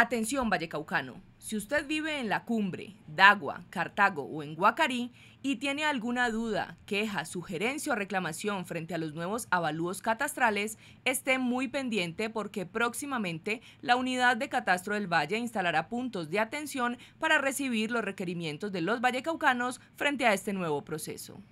Atención Vallecaucano, si usted vive en La Cumbre, Dagua, Cartago o en Guacarí y tiene alguna duda, queja, sugerencia o reclamación frente a los nuevos avalúos catastrales, esté muy pendiente porque próximamente la unidad de catastro del Valle instalará puntos de atención para recibir los requerimientos de los vallecaucanos frente a este nuevo proceso.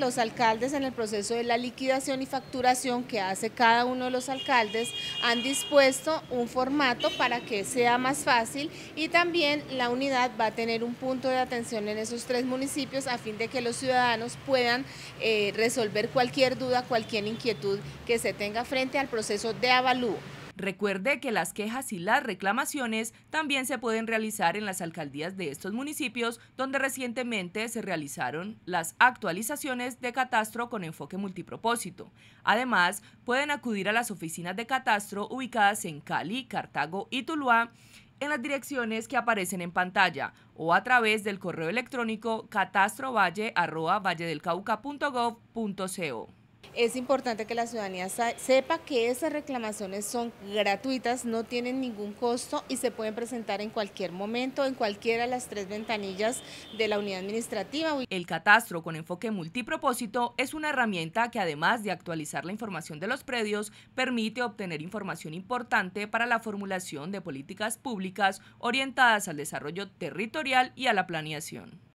Los alcaldes en el proceso de la liquidación y facturación que hace cada uno de los alcaldes han dispuesto un formato para que sea más fácil y también la unidad va a tener un punto de atención en esos tres municipios a fin de que los ciudadanos puedan eh, resolver cualquier duda, cualquier inquietud que se tenga frente al proceso de avalúo. Recuerde que las quejas y las reclamaciones también se pueden realizar en las alcaldías de estos municipios donde recientemente se realizaron las actualizaciones de catastro con enfoque multipropósito. Además, pueden acudir a las oficinas de catastro ubicadas en Cali, Cartago y Tuluá en las direcciones que aparecen en pantalla o a través del correo electrónico catastrovalle.valledelcauca.gov.co. Es importante que la ciudadanía sepa que esas reclamaciones son gratuitas, no tienen ningún costo y se pueden presentar en cualquier momento, en cualquiera de las tres ventanillas de la unidad administrativa. El catastro con enfoque multipropósito es una herramienta que además de actualizar la información de los predios, permite obtener información importante para la formulación de políticas públicas orientadas al desarrollo territorial y a la planeación.